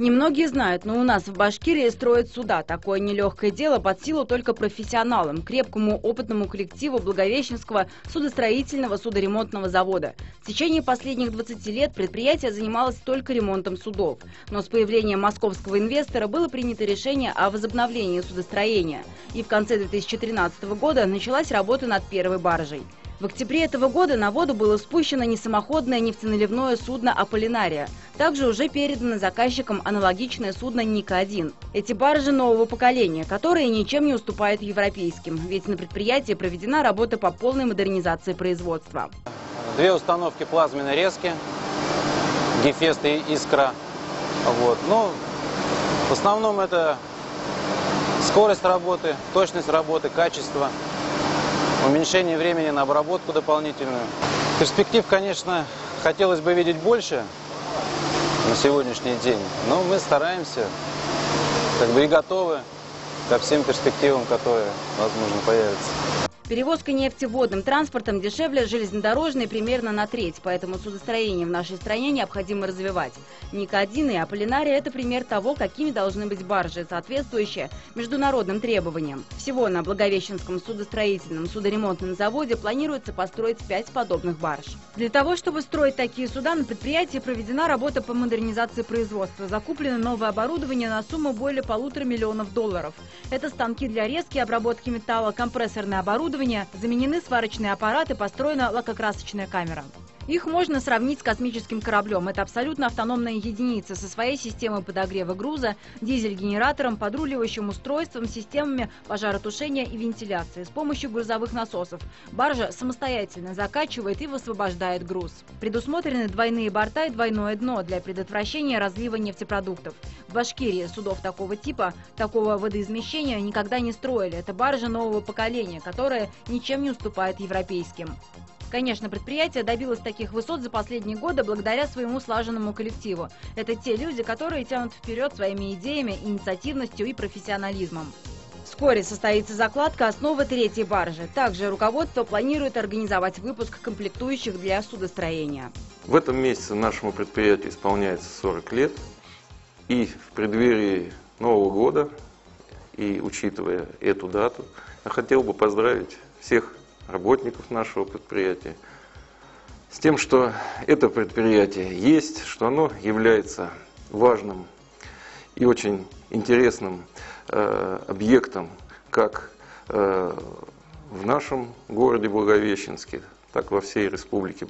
Немногие знают, но у нас в Башкирии строят суда. Такое нелегкое дело под силу только профессионалам, крепкому опытному коллективу Благовещенского судостроительного судоремонтного завода. В течение последних 20 лет предприятие занималось только ремонтом судов. Но с появлением московского инвестора было принято решение о возобновлении судостроения. И в конце 2013 года началась работа над первой баржей. В октябре этого года на воду было спущено несамоходное нефтеналивное судно «Аполлинария». Также уже передано заказчикам аналогичное судно «Ника-1». Эти баржи нового поколения, которые ничем не уступают европейским, ведь на предприятии проведена работа по полной модернизации производства. Две установки плазменной резки, Гефест и Искра. Вот. Ну, в основном это скорость работы, точность работы, качество – уменьшение времени на обработку дополнительную. Перспектив, конечно, хотелось бы видеть больше на сегодняшний день, но мы стараемся, как бы и готовы ко всем перспективам, которые, возможно, появятся. Перевозка нефти водным транспортом дешевле железнодорожной примерно на треть, поэтому судостроение в нашей стране необходимо развивать. Ника-1 и Аполлинария – это пример того, какими должны быть баржи, соответствующие международным требованиям. Всего на Благовещенском судостроительном судоремонтном заводе планируется построить пять подобных барж. Для того, чтобы строить такие суда, на предприятии проведена работа по модернизации производства. Закуплено новое оборудование на сумму более полутора миллионов долларов. Это станки для резки, обработки металла, компрессорное оборудование, оборудования, заменены сварочные аппараты, построена лакокрасочная камера. Их можно сравнить с космическим кораблем. Это абсолютно автономная единица со своей системой подогрева груза, дизель-генератором, подруливающим устройством, системами пожаротушения и вентиляции. С помощью грузовых насосов баржа самостоятельно закачивает и высвобождает груз. Предусмотрены двойные борта и двойное дно для предотвращения разлива нефтепродуктов. В Башкирии судов такого типа, такого водоизмещения никогда не строили. Это баржа нового поколения, которая ничем не уступает европейским. Конечно, предприятие добилось таких высот за последние годы благодаря своему слаженному коллективу. Это те люди, которые тянут вперед своими идеями, инициативностью и профессионализмом. Вскоре состоится закладка основы третьей баржи. Также руководство планирует организовать выпуск комплектующих для судостроения. В этом месяце нашему предприятию исполняется 40 лет. И в преддверии Нового года, и учитывая эту дату, я хотел бы поздравить всех работников нашего предприятия, с тем, что это предприятие есть, что оно является важным и очень интересным э, объектом как э, в нашем городе Благовещенске, так и во всей республике.